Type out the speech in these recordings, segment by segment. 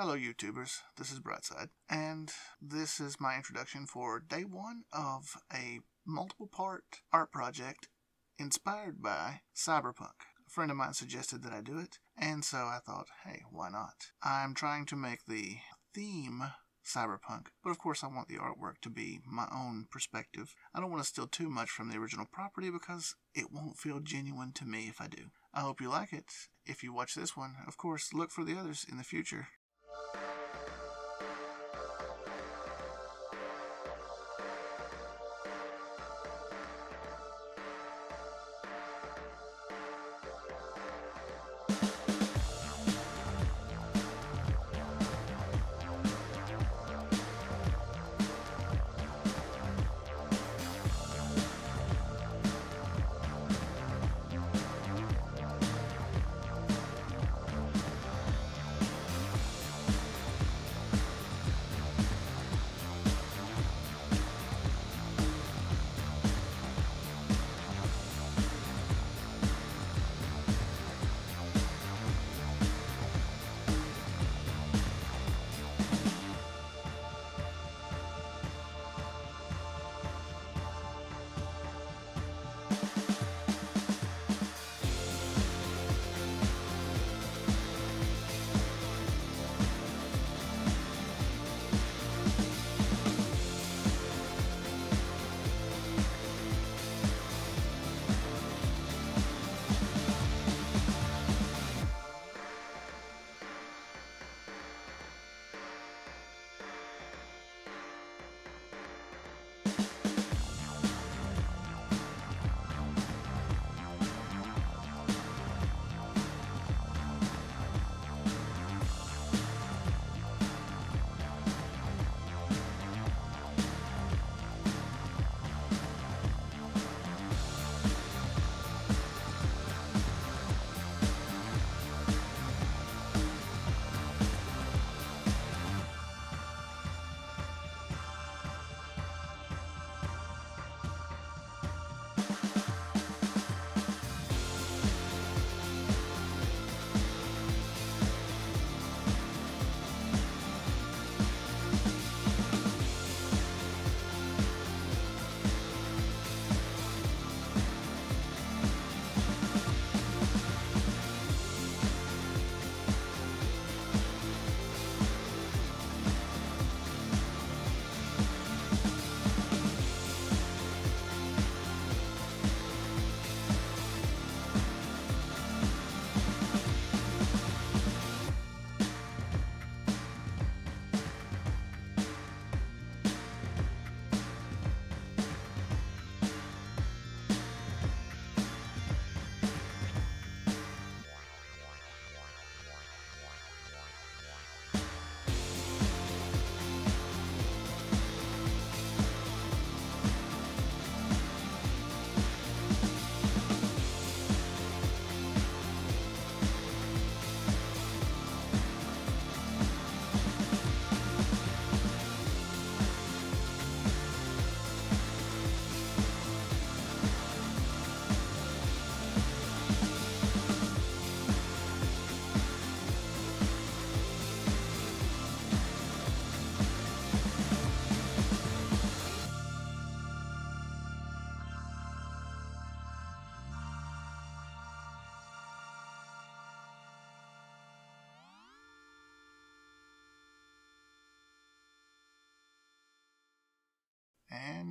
Hello, YouTubers. This is Bright Cide, and this is my introduction for day one of a multiple part art project inspired by Cyberpunk. A friend of mine suggested that I do it, and so I thought, hey, why not? I'm trying to make the theme cyberpunk, but of course I want the artwork to be my own perspective. I don't want to steal too much from the original property because it won't feel genuine to me if I do. I hope you like it. If you watch this one, of course, look for the others in the future.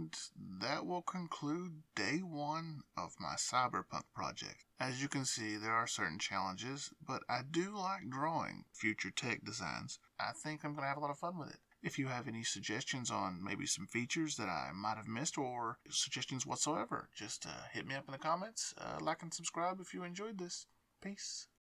And that will conclude day one of my cyberpunk project. As you can see, there are certain challenges, but I do like drawing future tech designs. I think I'm going to have a lot of fun with it. If you have any suggestions on maybe some features that I might have missed or suggestions whatsoever, just uh, hit me up in the comments. Uh, like and subscribe if you enjoyed this. Peace.